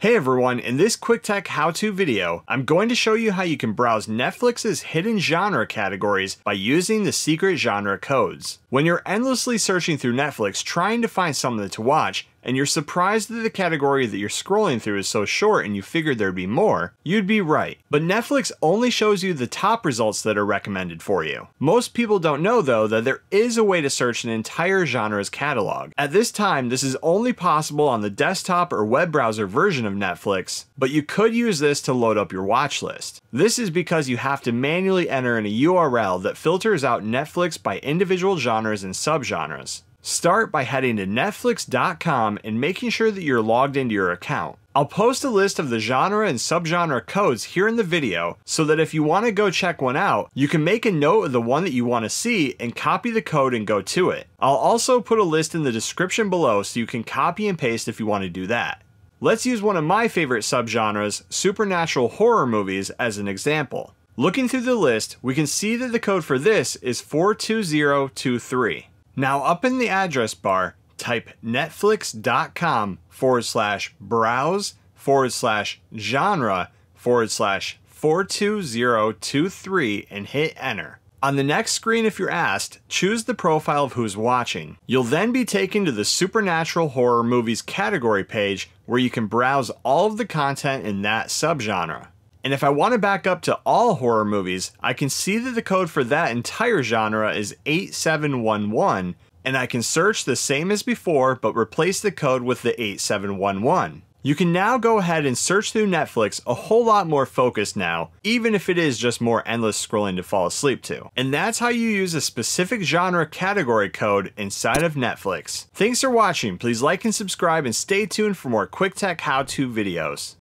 Hey everyone, in this quick tech how-to video, I'm going to show you how you can browse Netflix's hidden genre categories by using the secret genre codes. When you're endlessly searching through Netflix trying to find something to watch, and you're surprised that the category that you're scrolling through is so short and you figured there'd be more, you'd be right. But Netflix only shows you the top results that are recommended for you. Most people don't know though that there is a way to search an entire genre's catalog. At this time, this is only possible on the desktop or web browser version of Netflix, but you could use this to load up your watch list. This is because you have to manually enter in a URL that filters out Netflix by individual genres and subgenres. Start by heading to Netflix.com and making sure that you're logged into your account. I'll post a list of the genre and subgenre codes here in the video so that if you want to go check one out, you can make a note of the one that you want to see and copy the code and go to it. I'll also put a list in the description below so you can copy and paste if you want to do that. Let's use one of my favorite subgenres, supernatural horror movies, as an example. Looking through the list, we can see that the code for this is 42023. Now, up in the address bar, type netflix.com forward slash browse forward slash genre forward slash 42023 and hit enter. On the next screen, if you're asked, choose the profile of who's watching. You'll then be taken to the Supernatural Horror Movies category page where you can browse all of the content in that subgenre. And if I want to back up to all horror movies, I can see that the code for that entire genre is 8711, and I can search the same as before but replace the code with the 8711. You can now go ahead and search through Netflix a whole lot more focused now, even if it is just more endless scrolling to fall asleep to. And that's how you use a specific genre category code inside of Netflix. Thanks for watching, please like and subscribe and stay tuned for more quick tech how-to videos.